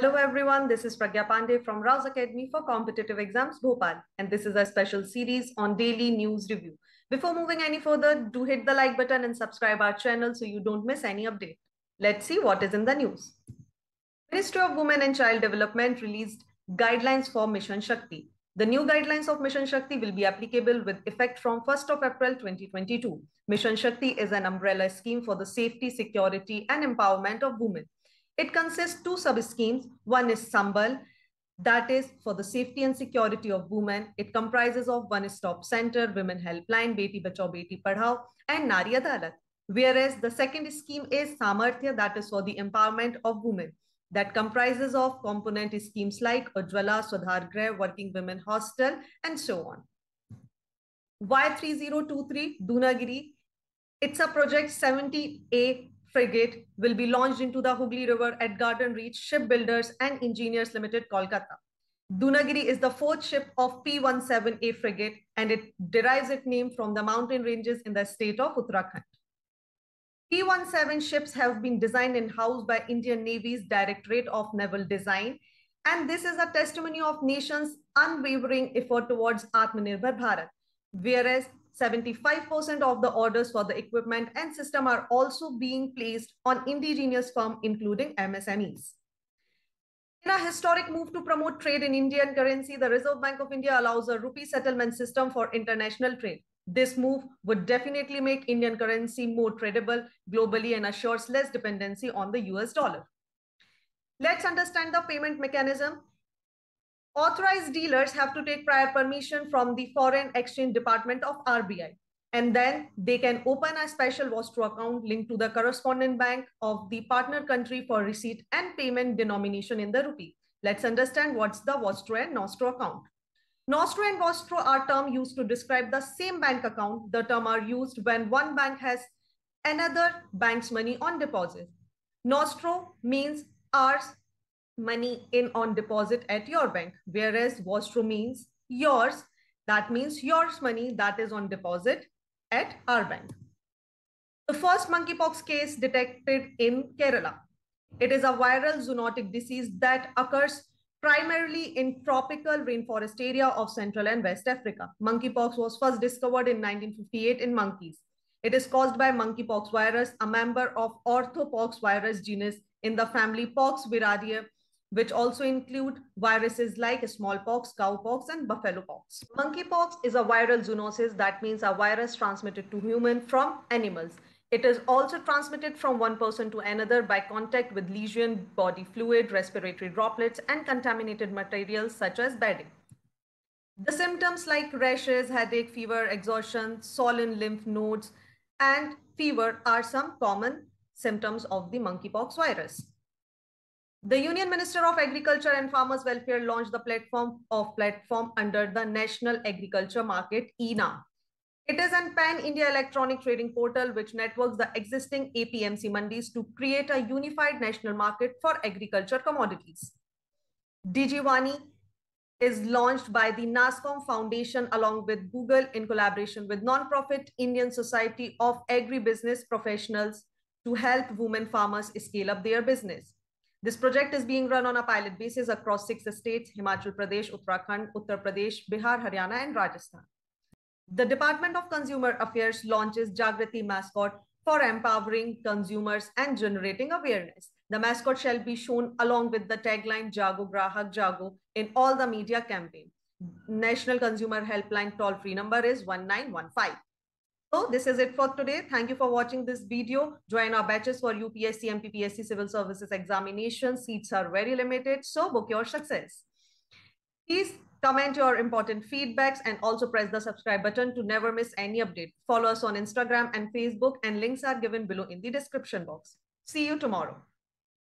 Hello everyone, this is Pragya Pandey from Rao's Academy for Competitive Exams Bhopal and this is a special series on daily news review. Before moving any further, do hit the like button and subscribe our channel so you don't miss any update. Let's see what is in the news. Ministry of Women and Child Development released guidelines for Mission Shakti. The new guidelines of Mission Shakti will be applicable with effect from 1st of April 2022. Mission Shakti is an umbrella scheme for the safety, security and empowerment of women. It consists two sub-schemes. One is Sambal, that is for the safety and security of women. It comprises of one-stop center, women helpline, Beti Bachao Beti Padhao, and Nari Adalat. Whereas the second scheme is Samarthya, that is for the empowerment of women. That comprises of component schemes like Ujjwala, Swadhar Working Women Hostel, and so on. Y3023 Dunagiri, it's a project 17A frigate will be launched into the Hooghly River at Garden Reach Shipbuilders and Engineers Limited, Kolkata. Dunagiri is the fourth ship of P-17A frigate and it derives its name from the mountain ranges in the state of Uttarakhand. P-17 ships have been designed in-house by Indian Navy's Directorate of Naval Design and this is a testimony of nation's unwavering effort towards Atmanirbhar Bharat. Whereas 75% of the orders for the equipment and system are also being placed on indigenous firm, including MSMEs. In a historic move to promote trade in Indian currency, the Reserve Bank of India allows a rupee settlement system for international trade. This move would definitely make Indian currency more tradable globally and assures less dependency on the US dollar. Let's understand the payment mechanism authorized dealers have to take prior permission from the foreign exchange department of RBI. And then they can open a special Vostro account linked to the correspondent bank of the partner country for receipt and payment denomination in the rupee. Let's understand what's the Vostro and Nostro account. Nostro and Vostro are terms used to describe the same bank account. The term are used when one bank has another bank's money on deposit. Nostro means ours money in on deposit at your bank, whereas Vostro means yours. That means yours money that is on deposit at our bank. The first monkeypox case detected in Kerala. It is a viral zoonotic disease that occurs primarily in tropical rainforest area of Central and West Africa. Monkeypox was first discovered in 1958 in monkeys. It is caused by monkeypox virus, a member of orthopox virus genus in the family Poxviridae which also include viruses like smallpox, cowpox, and buffalo pox. Monkeypox is a viral zoonosis. That means a virus transmitted to human from animals. It is also transmitted from one person to another by contact with lesion, body fluid, respiratory droplets, and contaminated materials such as bedding. The symptoms like rashes, headache, fever, exhaustion, swollen lymph nodes, and fever are some common symptoms of the monkeypox virus. The Union Minister of Agriculture and Farmers Welfare launched the platform of platform under the National Agriculture Market eNAM. It is an pan-India electronic trading portal which networks the existing APMC mandis to create a unified national market for agriculture commodities. DigiVaani is launched by the NASSCOM Foundation along with Google in collaboration with non-profit Indian Society of Agribusiness Professionals to help women farmers scale up their business. This project is being run on a pilot basis across six states, Himachal Pradesh, Uttarakhand, Uttar Pradesh, Bihar, Haryana, and Rajasthan. The Department of Consumer Affairs launches Jagrati mascot for empowering consumers and generating awareness. The mascot shall be shown along with the tagline Jago Grahak Jago in all the media campaign. National Consumer Helpline toll-free number is 1915. So this is it for today. Thank you for watching this video. Join our batches for UPSC and PPSC Civil Services examination. Seats are very limited, so book your success. Please comment your important feedbacks and also press the subscribe button to never miss any update. Follow us on Instagram and Facebook and links are given below in the description box. See you tomorrow.